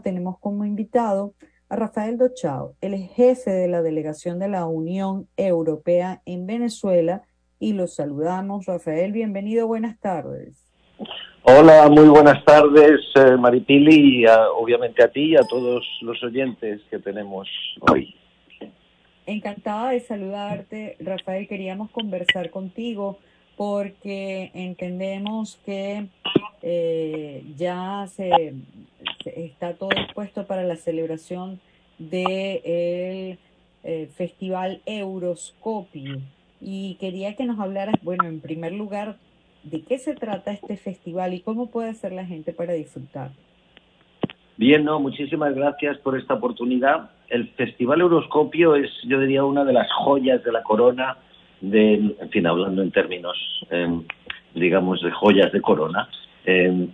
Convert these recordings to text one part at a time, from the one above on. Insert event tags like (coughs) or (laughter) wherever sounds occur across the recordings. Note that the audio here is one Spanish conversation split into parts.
tenemos como invitado a Rafael Dochao, el jefe de la delegación de la Unión Europea en Venezuela, y los saludamos. Rafael, bienvenido, buenas tardes. Hola, muy buenas tardes, eh, Maripili, y obviamente a ti y a todos los oyentes que tenemos hoy. Encantada de saludarte, Rafael. Queríamos conversar contigo porque entendemos que eh, ya se, está todo dispuesto para la celebración del de eh, Festival Euroscopio. Y quería que nos hablaras, bueno, en primer lugar, de qué se trata este festival y cómo puede hacer la gente para disfrutar. Bien, no, muchísimas gracias por esta oportunidad. El Festival Euroscopio es, yo diría, una de las joyas de la corona, de, en fin, hablando en términos, em, digamos, de joyas de corona, em,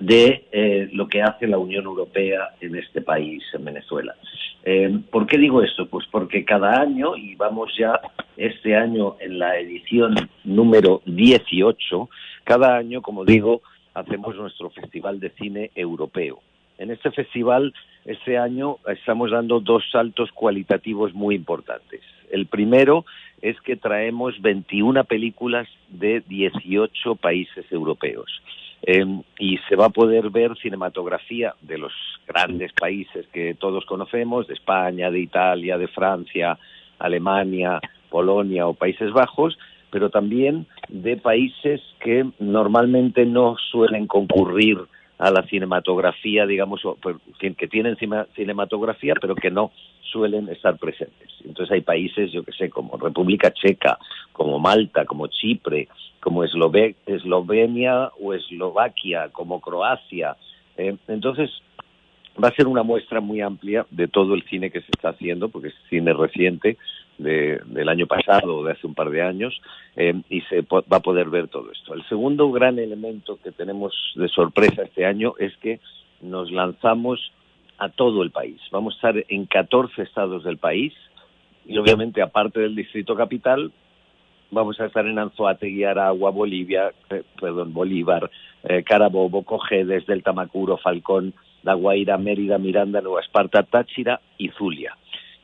de eh, lo que hace la Unión Europea en este país, en Venezuela. Em, ¿Por qué digo esto? Pues porque cada año, y vamos ya este año en la edición número 18, cada año, como digo, hacemos nuestro Festival de Cine Europeo. En este festival, este año, estamos dando dos saltos cualitativos muy importantes. El primero es que traemos 21 películas de 18 países europeos. Em, y se va a poder ver cinematografía de los grandes países que todos conocemos, de España, de Italia, de Francia, Alemania, Polonia o Países Bajos, pero también de países que normalmente no suelen concurrir a la cinematografía, digamos, que tienen cinematografía, pero que no suelen estar presentes. Entonces hay países, yo que sé, como República Checa, como Malta, como Chipre, como Eslovenia o Eslovaquia, como Croacia. Eh, entonces va a ser una muestra muy amplia de todo el cine que se está haciendo, porque es cine reciente del año pasado o de hace un par de años, eh, y se va a poder ver todo esto. El segundo gran elemento que tenemos de sorpresa este año es que nos lanzamos a todo el país. Vamos a estar en 14 estados del país y obviamente aparte del distrito capital vamos a estar en Anzoátegui, Aragua, Bolivia, perdón, Bolívar, eh, Carabobo, Cojedes, del Tamacuro, Falcón, La Guaira, Mérida, Miranda, Nueva Esparta, Táchira y Zulia.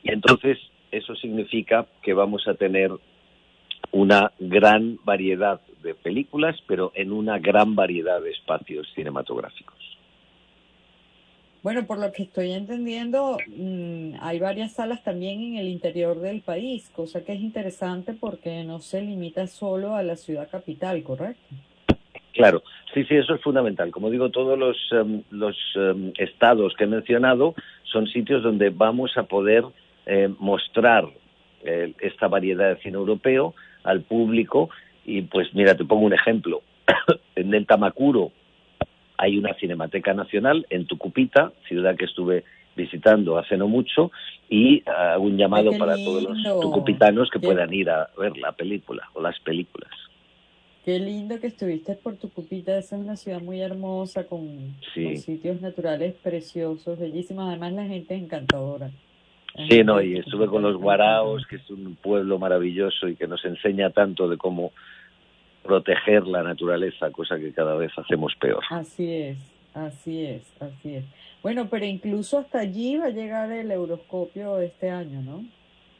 Y entonces eso significa que vamos a tener una gran variedad de películas, pero en una gran variedad de espacios cinematográficos. Bueno, por lo que estoy entendiendo, mm, hay varias salas también en el interior del país, cosa que es interesante porque no se limita solo a la ciudad capital, ¿correcto? Claro, sí, sí, eso es fundamental. Como digo, todos los, em, los em, estados que he mencionado son sitios donde vamos a poder eh, mostrar eh, esta variedad de cine europeo al público. Y pues mira, te pongo un ejemplo. (coughs) en el Tamacuro hay una Cinemateca Nacional en Tucupita, ciudad que estuve visitando hace no mucho, y hago un llamado para todos los tucupitanos que puedan ir a ver la película o las películas. Qué lindo que estuviste por Tucupita, esa es una ciudad muy hermosa, con, sitios naturales preciosos, bellísimos, además la gente es encantadora. Sí, no, y estuve con los guaraos, que es un pueblo maravilloso y que nos enseña tanto de cómo proteger la naturaleza, cosa que cada vez hacemos peor. Así es, así es, así es. Bueno, pero incluso hasta allí va a llegar el Euroscopio este año, ¿no?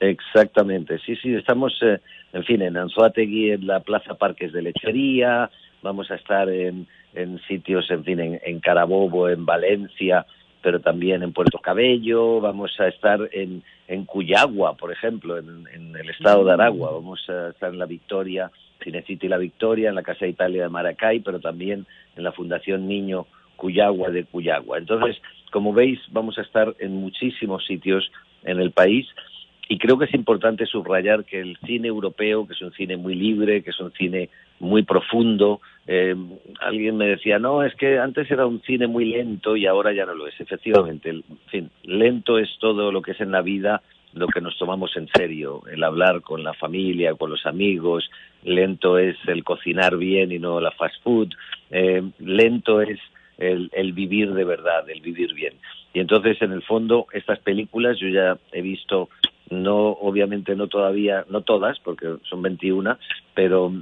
Exactamente, sí, sí, estamos, eh, en fin, en Anzuategui, en la Plaza Parques de Lechería, vamos a estar en, en sitios, en fin, en, en Carabobo, en Valencia, pero también en Puerto Cabello, vamos a estar en, en Cuyagua, por ejemplo, en, en el estado de Aragua, vamos a estar en La Victoria, Cinecity La Victoria, en la Casa Italia de Maracay, pero también en la Fundación Niño Cuyagua de Cuyagua. Entonces, como veis, vamos a estar en muchísimos sitios en el país y creo que es importante subrayar que el cine europeo, que es un cine muy libre, que es un cine muy profundo, eh, alguien me decía, no, es que antes era un cine muy lento y ahora ya no lo es. Efectivamente, fin, lento es todo lo que es en la vida lo que nos tomamos en serio, el hablar con la familia, con los amigos, lento es el cocinar bien y no la fast food, eh, lento es el, el, vivir de verdad, el vivir bien. Y entonces, en el fondo, estas películas yo ya he visto, no, obviamente no todavía, no todas, porque son 21, pero,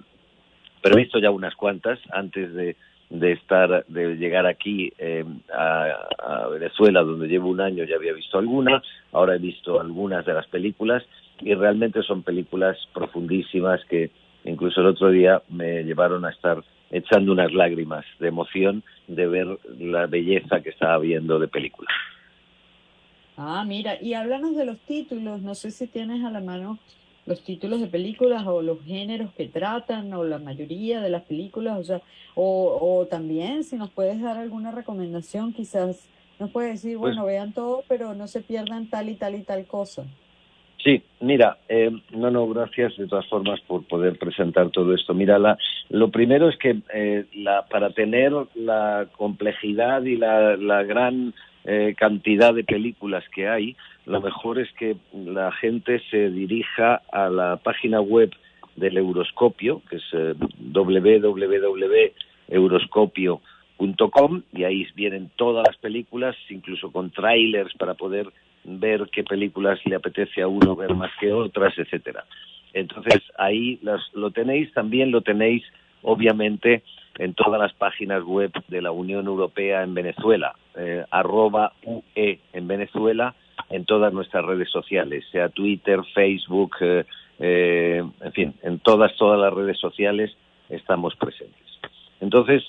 pero he visto ya unas cuantas antes de, de estar, de llegar aquí eh, a, Venezuela, donde llevo un año, ya había visto algunas, ahora he visto algunas de las películas y realmente son películas profundísimas que incluso el otro día me llevaron a estar echando unas lágrimas de emoción de ver la belleza que estaba viendo de películas. Ah, mira, y háblanos de los títulos, no sé si tienes a la mano los títulos de películas o los géneros que tratan o la mayoría de las películas, o sea, o, o también si nos puedes dar alguna recomendación, quizás nos puedes decir, pues bueno, vean todo, pero no se pierdan tal y tal y tal cosa. Sí, mira, eh, no, no, gracias de todas formas por poder presentar todo esto. Mira, la, lo primero es que eh, la, para tener la complejidad y la, la gran eh, cantidad de películas que hay, lo mejor es que la gente se dirija a la página web del Euroscopio, que es eh, www.euroscopio.com, y ahí vienen todas las películas, incluso con trailers para poder ver qué películas le apetece a uno ver más que otras, etcétera. Entonces ahí las, lo tenéis, también lo tenéis obviamente en todas las páginas web de la Unión Europea en Venezuela, eh, arroba UE en Venezuela, en todas nuestras redes sociales, sea Twitter, Facebook, eh, eh, en fin, en todas, todas las redes sociales estamos presentes. Entonces,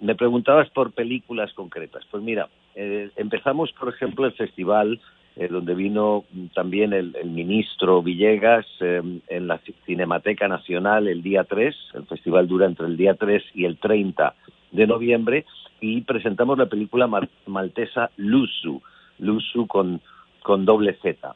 me preguntabas por películas concretas. Pues mira, empezamos, por ejemplo, el festival eh, donde vino también el, ministro Villegas eh, en la Cinemateca Nacional el día 3, el festival dura entre el día 3 y el 30 de noviembre, y presentamos la película maltesa Lusu, Lusu con, con doble Z.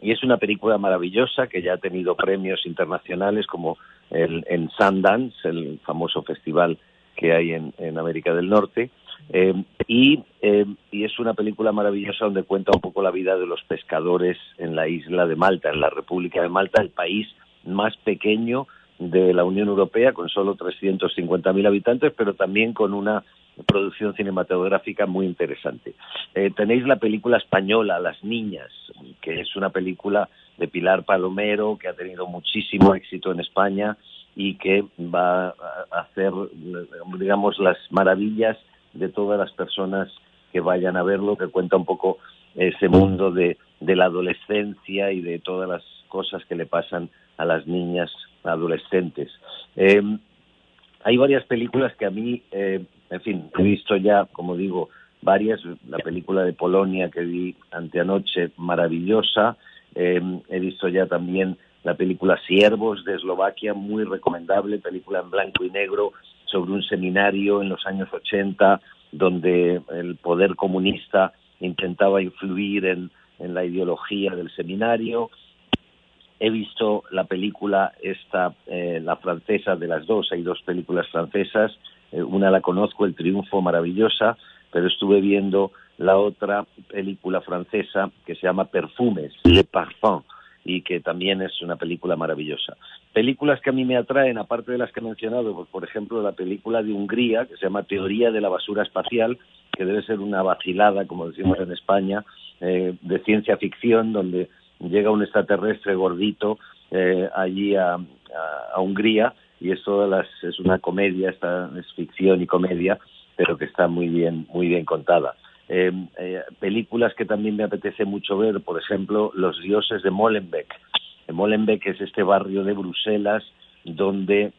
Y es una película maravillosa que ya ha tenido premios internacionales como el, en Sundance, el famoso festival que hay en, en América del Norte, eh, y, eh, y, es una película maravillosa donde cuenta un poco la vida de los pescadores en la isla de Malta, en la República de Malta, el país más pequeño de la Unión Europea, con solo 350.000 habitantes, pero también con una producción cinematográfica muy interesante. Eh, tenéis la película española Las Niñas, que es una película de Pilar Palomero, que ha tenido muchísimo éxito en España y que va a hacer, digamos, las maravillas de todas las personas que vayan a verlo, que cuenta un poco ese mundo de, la adolescencia y de todas las cosas que le pasan a las niñas adolescentes. Eh, hay varias películas que a mí, eh, en fin, he visto ya, como digo, varias. La película de Polonia que vi anteanoche, maravillosa. Eh, he visto ya también la película Siervos de Eslovaquia, muy recomendable, película en blanco y negro sobre un seminario en los años 80 donde el poder comunista intentaba influir en, en la ideología del seminario. He visto la película esta, eh, la francesa de las dos, hay dos películas francesas, eh, una la conozco, El Triunfo, maravillosa, pero estuve viendo la otra película francesa que se llama Perfumes, Le Parfum, y que también es una película maravillosa. Películas que a mí me atraen, aparte de las que he mencionado, pues, por ejemplo la película de Hungría, que se llama Teoría de la Basura Espacial, que debe ser una vacilada, como decimos en España, eh, de ciencia ficción, donde llega un extraterrestre gordito eh, allí a, Hungría y es todas las, es una comedia, esta es ficción y comedia, pero que está muy bien, muy bien contada. Eh, eh, películas que también me apetece mucho ver, por ejemplo, Los dioses de Molenbeek. Molenbeek es este barrio de Bruselas donde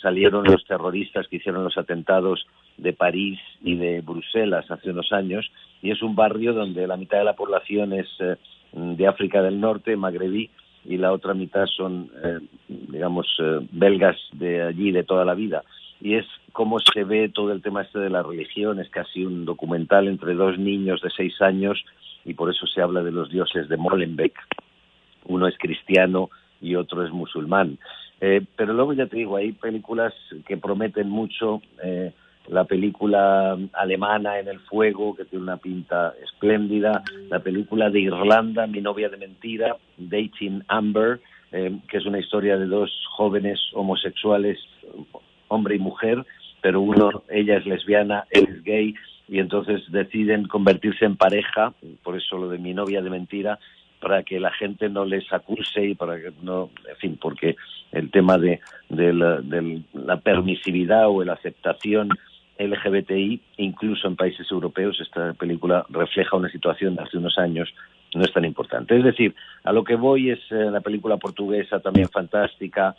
salieron los terroristas que hicieron los atentados de París y de Bruselas hace unos años, y es un barrio donde la mitad de la población es eh, de África del Norte, magrebí, y la otra mitad son, eh, digamos, eh, belgas de allí de toda la vida y es cómo se ve todo el tema este de la religión, es casi un documental entre dos niños de seis años y por eso se habla de los dioses de Molenbeek. Uno es cristiano y otro es musulmán. Eh, pero luego ya te digo, hay películas que prometen mucho. Eh, la película alemana En el Fuego, que tiene una pinta espléndida, la película de Irlanda, Mi novia de mentira, Dating Amber, eh, que es una historia de dos jóvenes homosexuales hombre y mujer, pero uno, ella es lesbiana, él es gay, y entonces deciden convertirse en pareja, por eso lo de mi novia de mentira, para que la gente no les acuse y para que no, en fin, porque el tema de, de, la, de la permisividad o la aceptación LGBTI, incluso en países europeos, esta película refleja una situación de hace unos años no es tan importante. Es decir, a lo que voy es eh, la película portuguesa también fantástica.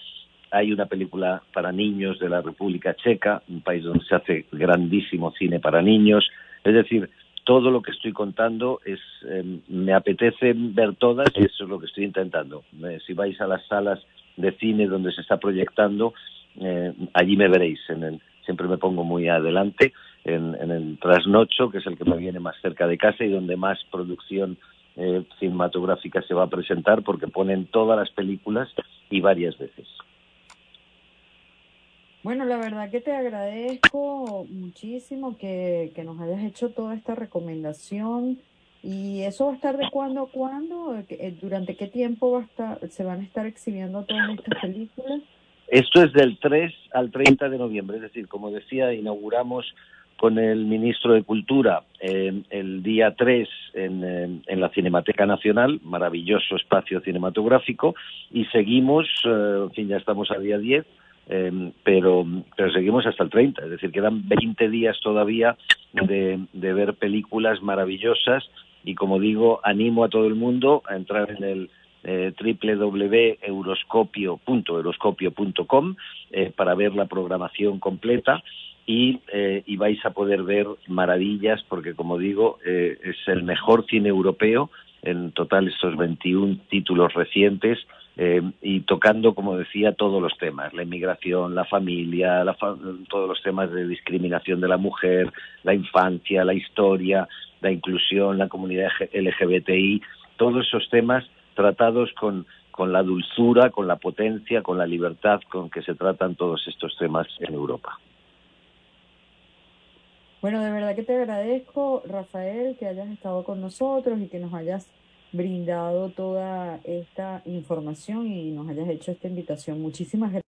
Hay una película para niños de la República Checa, un país donde se hace grandísimo cine para niños. Es decir, todo lo que estoy contando es em, me apetece ver todas y eso es lo que estoy intentando. Eh, si vais a las salas de cine donde se está proyectando, eh, allí me veréis. En el, siempre me pongo muy adelante en, el trasnocho, que es el que me viene más cerca de casa y donde más producción eh, cinematográfica se va a presentar, porque ponen todas las películas y varias veces. Bueno, la verdad que te agradezco muchísimo que, que nos hayas hecho toda esta recomendación. ¿Y eso va a estar de cuándo a cuándo? Eh, ¿Durante qué tiempo va a estar, se van a estar exhibiendo todas estas películas? Esto es del 3 al 30 de noviembre, es decir, como decía, inauguramos con el ministro de Cultura eh, el día 3 en, en, la Cinemateca Nacional, maravilloso espacio cinematográfico, y seguimos, eh, en fin, ya estamos a día 10, eh, pero, pero seguimos hasta el 30, es decir, quedan 20 días todavía de, de ver películas maravillosas y como digo, animo a todo el mundo a entrar en el eh, www.euroscopio.euroscopio.com eh, para ver la programación completa y, eh, y, vais a poder ver maravillas porque, como digo, eh, es el mejor cine europeo en total estos 21 títulos recientes eh, y tocando, como decía, todos los temas, la inmigración, la familia, la fa todos los temas de discriminación de la mujer, la infancia, la historia, la inclusión, la comunidad LGBTI, todos esos temas tratados con, con la dulzura, con la potencia, con la libertad con que se tratan todos estos temas en Europa. Bueno, de verdad que te agradezco, Rafael, que hayas estado con nosotros y que nos hayas brindado toda esta información y nos hayas hecho esta invitación. Muchísimas gracias.